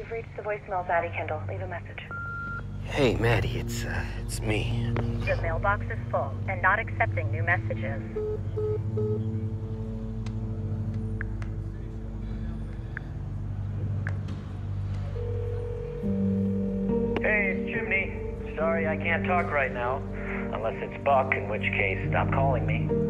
You've reached the voicemail of Kendall. Leave a message. Hey, Maddie, it's, uh, it's me. The mailbox is full and not accepting new messages. Hey, it's Chimney. Sorry I can't talk right now. Unless it's Buck, in which case, stop calling me.